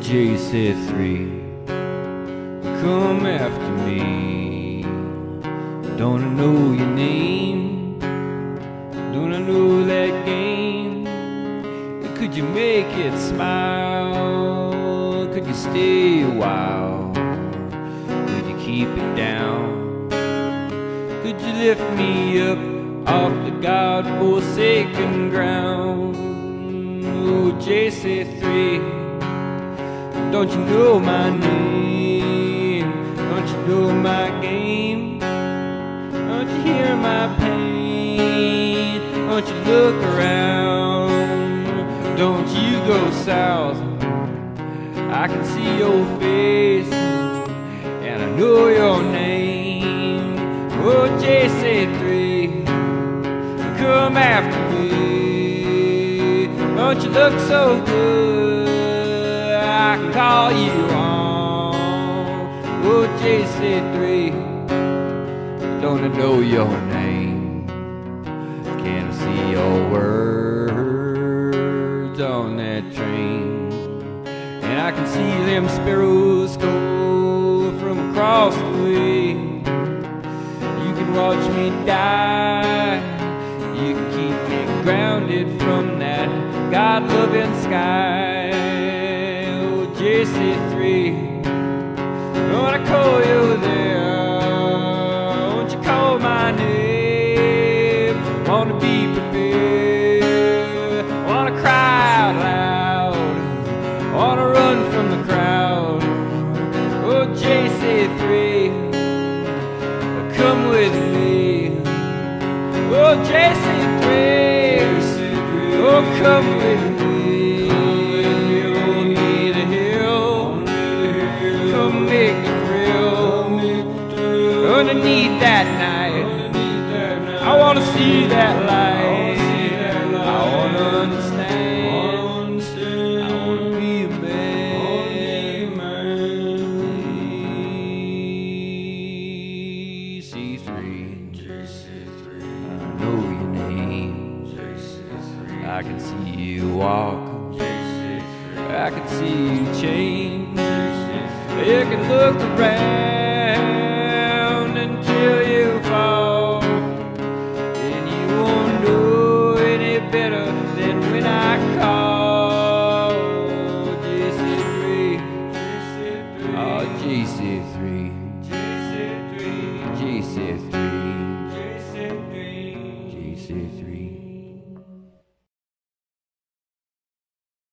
J said three, come after me. Don't I know your name? Don't I know that game? Could you make it smile? Could you stay a while? Could you keep it down? Could you lift me up off the God-forsaken ground? Oh, JC3, don't you know my name? Don't you know my game? Don't you hear my pain? Don't you look around? Don't you go south? I can see your face and I know your name. Oh, JC3, come after me. Don't you look so good? Call you on. Oh, JC3, don't I know your name? Can I see your words on that train? And I can see them sparrows go from across the way. You can watch me die. You can keep me grounded from that God-loving sky. Oh, JC3, when I call you there, won't you call my name? Wanna be prepared, wanna cry out loud, wanna run from the crowd. Oh, JC3, come with me. Oh, JC3, oh, come with me. Underneath that night, I wanna see that light. I wanna understand. I wanna be a man. C3. I know your name. I can see you walk. I can see you change. You can look around JC3. JC3. JC3. JC3.